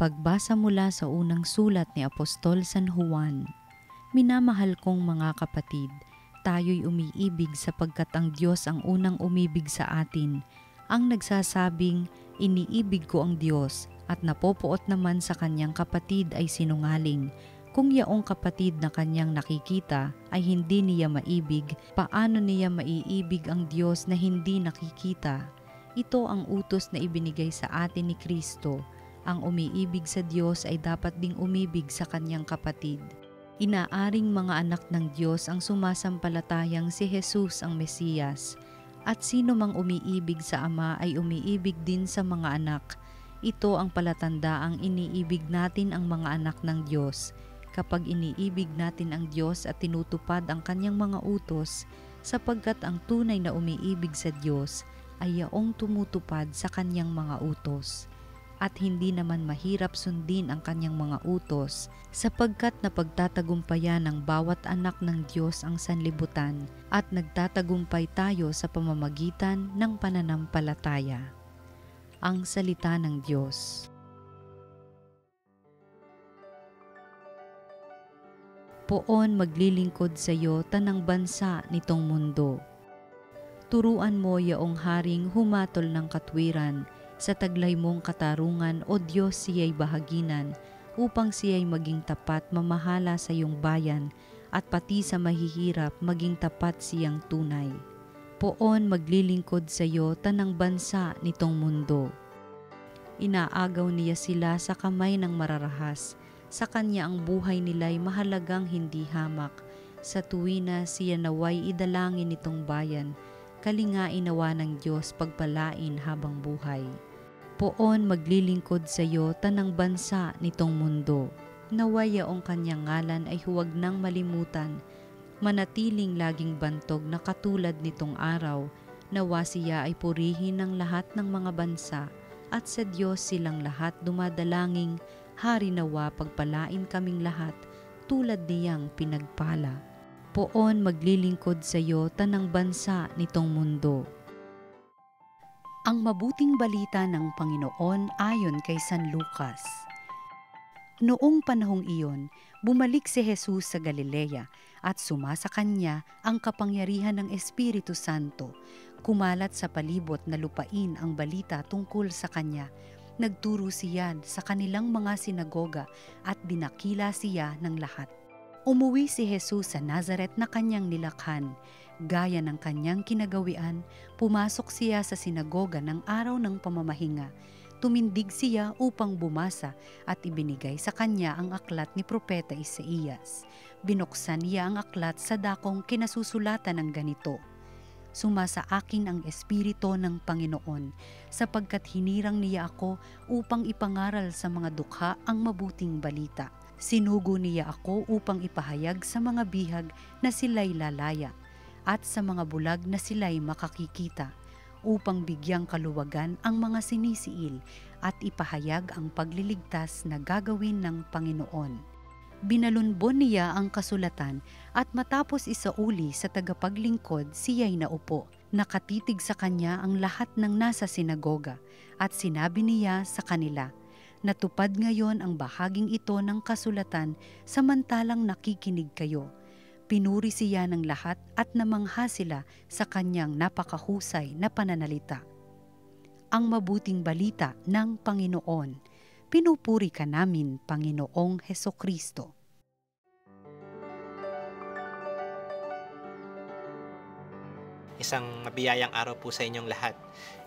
Pagbasa mula sa unang sulat ni Apostol San Juan. Minamahal kong mga kapatid, tayo'y umiibig sapagkat ang Diyos ang unang umibig sa atin. Ang nagsasabing, iniibig ko ang Diyos at napopoot naman sa kanyang kapatid ay sinungaling. Kung yaong kapatid na kanyang nakikita ay hindi niya maibig, paano niya maiibig ang Diyos na hindi nakikita? Ito ang utos na ibinigay sa atin ni Kristo. Ang umiibig sa Diyos ay dapat ding umibig sa kanyang kapatid. Inaaring mga anak ng Diyos ang sumasampalatayang si Jesus ang Mesiyas. At sino mang umiibig sa Ama ay umiibig din sa mga anak. Ito ang palatandaang iniibig natin ang mga anak ng Diyos kapag iniibig natin ang Diyos at tinutupad ang kanyang mga utos sapagkat ang tunay na umiibig sa Diyos ay yaong tumutupad sa kanyang mga utos at hindi naman mahirap sundin ang kanyang mga utos sapagkat napagtatagumpayan ng bawat anak ng Diyos ang sanlibutan at nagtatagumpay tayo sa pamamagitan ng pananampalataya. Ang Salita ng Diyos Poon maglilingkod sa iyo tanang bansa nitong mundo. Turuan mo yaong haring humatol ng katwiran sa taglay mong katarungan o Diyos siya'y bahaginan upang siya'y maging tapat mamahala sa iyong bayan at pati sa mahihirap maging tapat siyang tunay. Poon maglilingkod sa iyo tanang bansa nitong mundo. Inaagaw niya sila sa kamay ng mararahas. Sa kanya ang buhay nila'y mahalagang hindi hamak. Sa tuwina siya naway idalangin nitong bayan, kalingain nawa ng Diyos pagpalain habang buhay poon maglilingkod sa iyo tanang bansa nitong mundo. Naway yaong kanyang ngalan ay huwag nang malimutan, manatiling laging bantog na katulad nitong araw, nawa siya ay purihin ng lahat ng mga bansa, at sa Diyos silang lahat dumadalanging, hari nawa pagpalain kaming lahat, tulad niyang pinagpala. Poon maglilingkod sa iyo tanang bansa nitong mundo. Ang mabuting balita ng Panginoon ayon kay San Lucas. Noong panahong iyon, bumalik si Jesus sa Galilea at sumasa kanya ang kapangyarihan ng Espiritu Santo. Kumalat sa palibot na lupain ang balita tungkol sa kanya. Nagturo siya sa kanilang mga sinagoga at dinakila siya ng lahat. Umuwi si Jesus sa Nazareth na kanyang nilakhan Gaya ng kanyang kinagawian, pumasok siya sa sinagoga ng araw ng pamamahinga. Tumindig siya upang bumasa at ibinigay sa kanya ang aklat ni Propeta Isaías. Binuksan niya ang aklat sa dakong kinasusulatan ng ganito. Sumasa akin ang Espiritu ng Panginoon, sapagkat hinirang niya ako upang ipangaral sa mga dukha ang mabuting balita. Sinugo niya ako upang ipahayag sa mga bihag na sila'y lalaya at sa mga bulag na sila'y makakikita upang bigyang kaluwagan ang mga sinisiil at ipahayag ang pagliligtas na gagawin ng Panginoon. Binalunbon niya ang kasulatan at matapos isauli sa tagapaglingkod siya'y naupo. Nakatitig sa kanya ang lahat ng nasa sinagoga at sinabi niya sa kanila, Natupad ngayon ang bahaging ito ng kasulatan samantalang nakikinig kayo Pinuri siya ng lahat at namangha sila sa kanyang napakahusay na pananalita. Ang mabuting balita ng Panginoon. Pinupuri ka namin, Panginoong Heso Kristo. Isang mabiyayang araw po sa inyong lahat.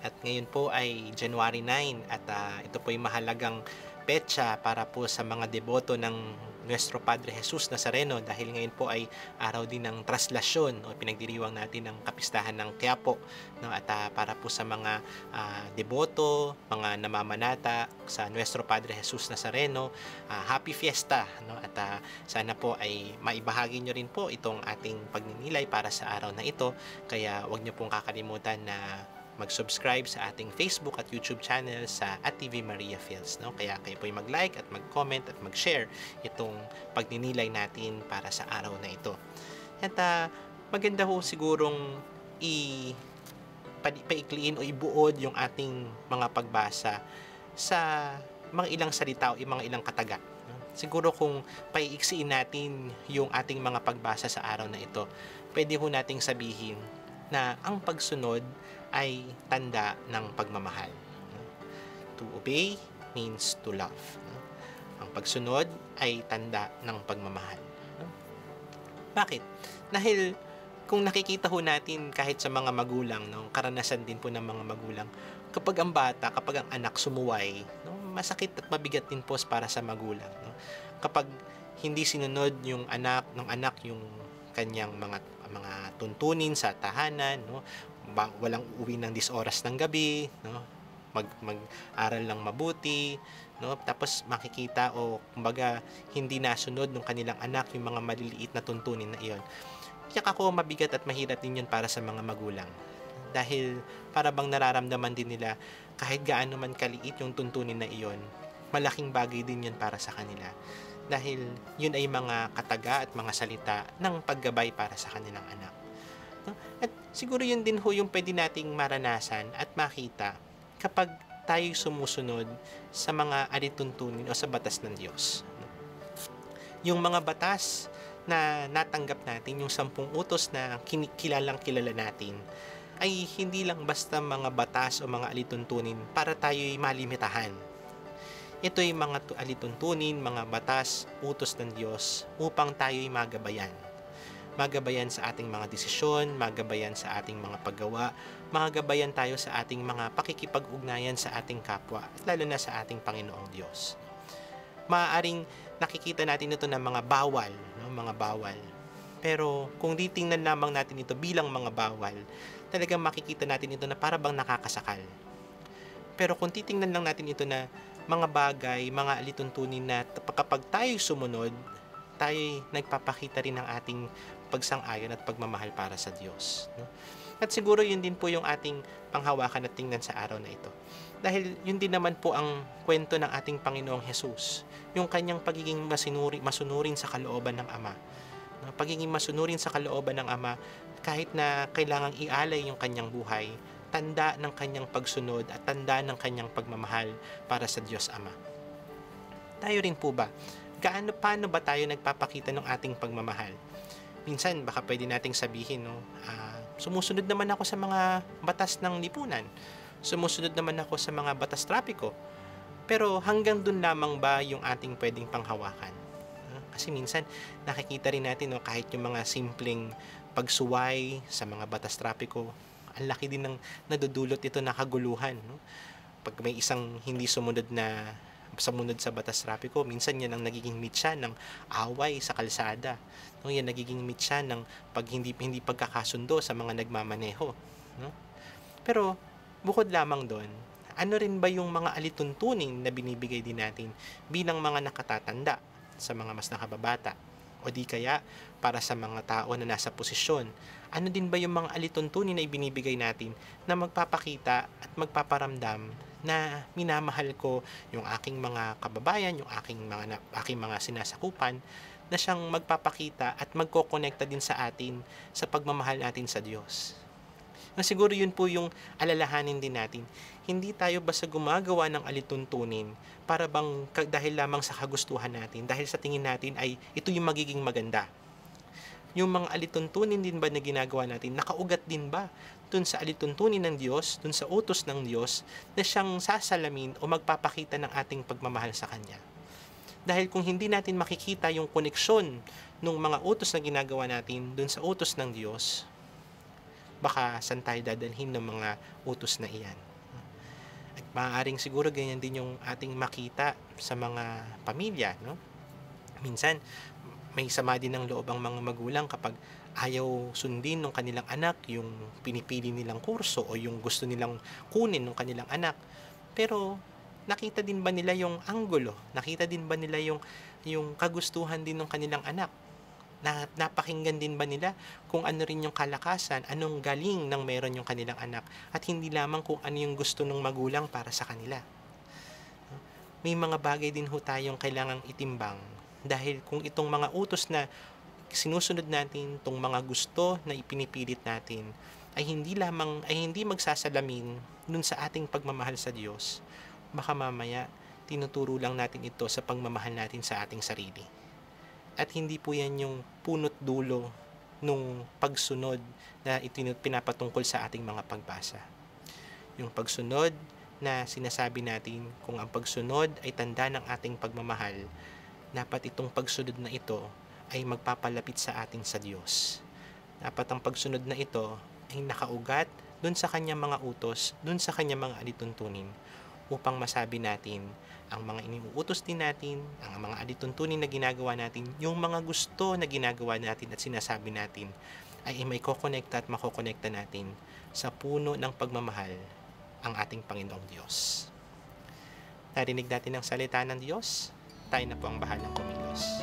At ngayon po ay January 9 at uh, ito po ay mahalagang petsa para po sa mga deboto ng Nuestro Padre Jesus Nazareno dahil ngayon po ay araw din ng traslasyon o pinagdiriwang natin ng kapistahan ng Quiapo no? at uh, para po sa mga uh, deboto, mga namamanata sa Nuestro Padre Jesus Nazareno, uh, happy fiesta no? at uh, sana po ay maibahagi nyo rin po itong ating pagninilay para sa araw na ito kaya wag nyo pong kakalimutan na mag-subscribe sa ating Facebook at YouTube channel sa at TV Maria Fields. No? Kaya kayo po mag-like at mag-comment at mag-share itong pagninilay natin para sa araw na ito. At uh, maganda ho sigurong i paikliin o ibuod yung ating mga pagbasa sa mga ilang salita o mga ilang kataga. Siguro kung paiiksiin natin yung ating mga pagbasa sa araw na ito, pwede ho nating sabihin na ang pagsunod ay tanda ng pagmamahal. To obey means to love. Ang pagsunod ay tanda ng pagmamahal. Bakit? Dahil kung nakikita ho natin kahit sa mga magulang, no, karanasan din po ng mga magulang, kapag ang bata, kapag ang anak sumuway, no, masakit at mabigat din po para sa magulang. No? Kapag hindi sinunod yung anak ng anak yung kanyang mga mga tuntunin sa tahanan, no? Walang uwi ng 10 oras ng gabi, no? Mag mag-aral lang mabuti, no? Tapos makikita o kumbaga hindi nasunod ng kanilang anak yung mga maliliit na tuntunin na iyon. Kaya ako mabigat at mahirap din yun para sa mga magulang. Dahil para bang nararamdaman din nila kahit gaano man kaliit yung tuntunin na iyon, malaking bagay din yun para sa kanila. Dahil yun ay mga kataga at mga salita ng paggabay para sa kanilang anak. At siguro yun din ho yung pwede nating maranasan at makita kapag tayo sumusunod sa mga alituntunin o sa batas ng Diyos. Yung mga batas na natanggap natin, yung sampung utos na kilalang kilala natin, ay hindi lang basta mga batas o mga alituntunin para tayo'y malimitahan. Ito ay mga alituntunin, mga batas, utos ng Diyos upang tayo'y magabayan. Magabayan sa ating mga desisyon, magabayan sa ating mga paggawa, magabayan tayo sa ating mga pakikipag-ugnayan sa ating kapwa, at lalo na sa ating Panginoong Diyos. Maaaring nakikita natin ito ng mga bawal, no? mga bawal. Pero kung ditingnan lamang natin ito bilang mga bawal, talagang makikita natin ito na para bang nakakasakal. Pero kung titingnan lang natin ito na mga bagay, mga alituntunin na kapag tayo sumunod, tayo nagpapakita rin ng ating pagsang-ayon at pagmamahal para sa Diyos. No? At siguro yun din po yung ating panghawakan at tingnan sa araw na ito. Dahil yun din naman po ang kwento ng ating Panginoong Jesus, yung kanyang pagiging masinuri, masunurin sa kalooban ng Ama. Pagiging masunurin sa kalooban ng Ama kahit na kailangang ialay yung kanyang buhay, tanda ng kanyang pagsunod at tanda ng kanyang pagmamahal para sa Diyos Ama. Tayo rin po ba? Gaano paano ba tayo nagpapakita ng ating pagmamahal? Minsan baka pwede nating sabihin no, uh, sumusunod naman ako sa mga batas ng lipunan. Sumusunod naman ako sa mga batas trapiko. Pero hanggang dun lamang ba yung ating pwedeng panghawakan? Kasi minsan nakikita rin natin no, kahit yung mga simpleng pagsuway sa mga batas trapiko, ang laki din ng nadudulot ito na kaguluhan. No? Pag may isang hindi sumunod na sumunod sa batas trapiko, minsan yan ang nagiging mitya ng away sa kalsada. No, yan nagiging mitya ng pag hindi hindi pagkakasundo sa mga nagmamaneho, no? Pero bukod lamang doon, ano rin ba yung mga alituntunin na binibigay din natin bilang mga nakatatanda sa mga mas nakababata? O di kaya para sa mga tao na nasa posisyon. Ano din ba yung mga alituntunin na ibinibigay natin na magpapakita at magpaparamdam na minamahal ko yung aking mga kababayan, yung aking mga aking mga sinasakupan na siyang magpapakita at magkokonekta din sa atin sa pagmamahal natin sa Diyos. Na siguro yun po yung alalahanin din natin. Hindi tayo basta gumagawa ng alituntunin para bang dahil lamang sa kagustuhan natin, dahil sa tingin natin ay ito yung magiging maganda. Yung mga alituntunin din ba na ginagawa natin, nakaugat din ba dun sa alituntunin ng Diyos, dun sa utos ng Diyos, na siyang sasalamin o magpapakita ng ating pagmamahal sa Kanya. Dahil kung hindi natin makikita yung koneksyon ng mga utos na ginagawa natin dun sa utos ng Diyos, baka saan tayo dadalhin ng mga utos na iyan. At maaaring siguro ganyan din yung ating makita sa mga pamilya, no? Minsan, may sama din ng loob ang mga magulang kapag ayaw sundin ng kanilang anak yung pinipili nilang kurso o yung gusto nilang kunin ng kanilang anak. Pero nakita din ba nila yung anggulo? Nakita din ba nila yung yung kagustuhan din ng kanilang anak? Na napakinggan din ba nila kung ano rin yung kalakasan, anong galing ng meron yung kanilang anak at hindi lamang kung ano yung gusto ng magulang para sa kanila. May mga bagay din ho tayong kailangang itimbang dahil kung itong mga utos na sinusunod natin, itong mga gusto na ipinipilit natin, ay hindi lamang ay hindi magsasalamin dun sa ating pagmamahal sa Diyos, baka mamaya tinuturo lang natin ito sa pagmamahal natin sa ating sarili. At hindi po yan yung punot dulo nung pagsunod na itinut pinapatungkol sa ating mga pagbasa. Yung pagsunod na sinasabi natin kung ang pagsunod ay tanda ng ating pagmamahal, dapat itong pagsunod na ito ay magpapalapit sa atin sa Diyos. Dapat ang pagsunod na ito ay nakaugat dun sa kanyang mga utos, dun sa kanyang mga alituntunin upang masabi natin ang mga iniuutos din natin, ang mga alituntunin na ginagawa natin, yung mga gusto na ginagawa natin at sinasabi natin ay may kokonekta at makokonekta natin sa puno ng pagmamahal ang ating Panginoong Diyos. Narinig natin ang salita ng Diyos, tayo na po ang bahalang kumilos.